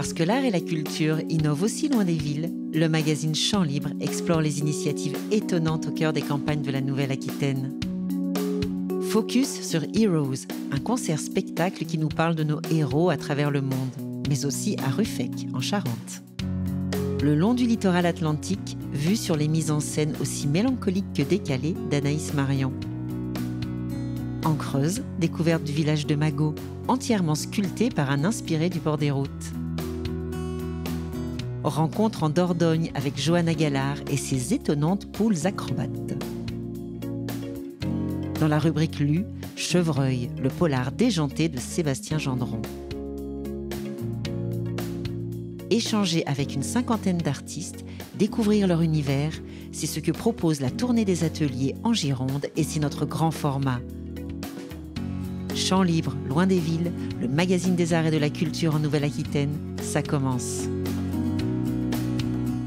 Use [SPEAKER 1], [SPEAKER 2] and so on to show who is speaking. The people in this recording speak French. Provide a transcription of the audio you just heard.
[SPEAKER 1] Parce que l'art et la culture innovent aussi loin des villes, le magazine Champ Libre explore les initiatives étonnantes au cœur des campagnes de la Nouvelle-Aquitaine. Focus sur Heroes, un concert-spectacle qui nous parle de nos héros à travers le monde, mais aussi à Ruffec, en Charente. Le long du littoral atlantique, vu sur les mises en scène aussi mélancoliques que décalées d'Anaïs Marion. En Creuse, découverte du village de Magot, entièrement sculpté par un inspiré du bord des routes. Rencontre en Dordogne avec Johanna Gallard et ses étonnantes poules acrobates. Dans la rubrique Lu, Chevreuil, le polar déjanté de Sébastien Gendron. Échanger avec une cinquantaine d'artistes, découvrir leur univers, c'est ce que propose la tournée des ateliers en Gironde et c'est notre grand format. Champ libre, loin des villes, le magazine des arts et de la culture en Nouvelle-Aquitaine, ça commence.